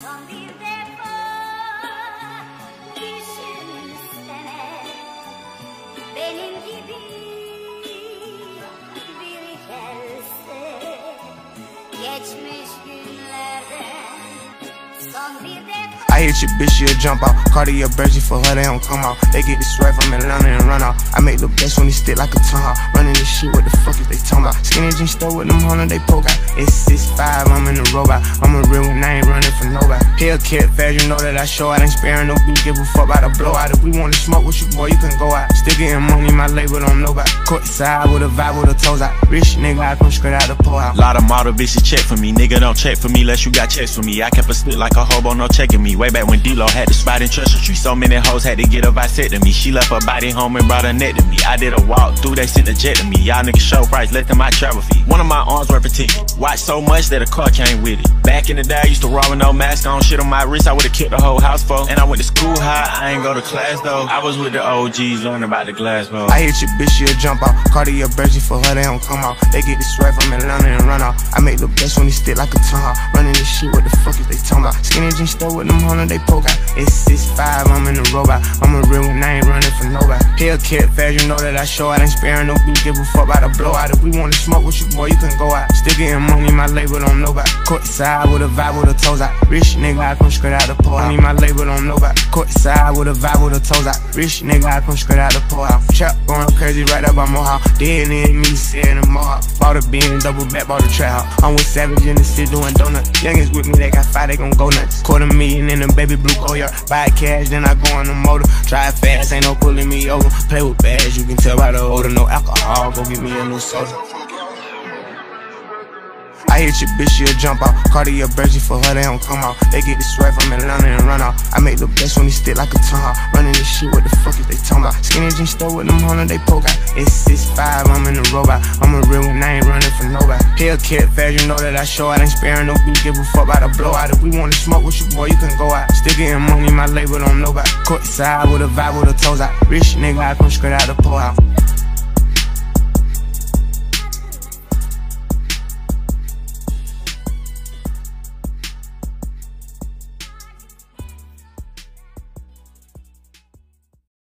I hit your bitch, she'll jump out. Cardi a Bergie for her, they don't come out. They get this right from Atlanta and run out. I make the best when he stick like a tongue. Running this shit, what the fuck is they talking about? Skinny jeans store with them hundred, they poke out. It's 6'5, I'm in the robot. I'm a real one, nobody. Hellcat fast, you know that I show out. Ain't sparing no bitch, give a fuck about a blowout. If we wanna smoke with you, boy, you can go out. Still getting money, my label don't know about. Court side with a vibe with a toes out. Rich nigga, I come straight out the pole out. Lot of model bitches check for me. Nigga don't check for me unless you got checks for me. I kept a split like a hobo, no checking me. Way back when D-Lo had the spot in Treasure Tree. So many hoes had to get a vasectomy. She left her body home and brought her neck to me. I did a walk through, they sent a jet to me. Y'all niggas show price less than my travel fee. One of my arms worth a ticket. Watch so much that a car came with it. Back in the day, I used to roll with no mask on. Shit on my wrist, I would've killed the whole house for. And I went to school high, I ain't go to class though. I was with the OGs learning about the glass bowl. I hit your bitch, she'll jump out. Cardi a for her, they don't come out. They get this right from Atlanta and run out. I make the best when he stick like a tongue. Running this shit, what the fuck is they talking about? Skinny jeans store with them hundred, they poke out. It's 6'5, I'm in the robot. I'm a real one, I ain't running for nobody. Hellcat fast, you know that I show out. Ain't sparing no bitch, give a fuck about a blowout. If we wanna smoke with you, boy, you can go out. Still getting money, my label don't know about. Court side with a vibe with a toes out. Rich nigga, I come straight out the pole. I mean, my label don't know about. Court side with a vibe with a toes out. Rich nigga, I come straight out the pole. Trap going crazy right up by Mohawk. Dead in me, sitting in the Mohawk. Bought a bean, double back, bought a trap. I'm with Savage in the city doing donuts. Youngins with me, they got five, they gon' go nuts. Quarter million in a baby blue Goyard. Buy cash, then I go on the motor. Drive fast, ain't no pulling me over. Play with bags, you can tell by the odor. No alcohol, go get me a new soda. I hit your bitch, she'll jump out. Cardi a Bergie for her, they don't come out. They get this right from Atlanta and run out. I make the best when he stick like a tongue out. Running this shit, what the fuck is they talking about? Skinny jeans store with them hundred, they poke out. It's 6'5, I'm in the robot. I'm a real one, I ain't running for nobody. Hellcat fast, you know that I show out. Ain't sparing no bitch, give a fuck about a blowout. If we wanna smoke with you, boy, you can go out. Still getting money, my label don't know about. Court side with a vibe with a toes out. Rich nigga, I come straight out the pole out.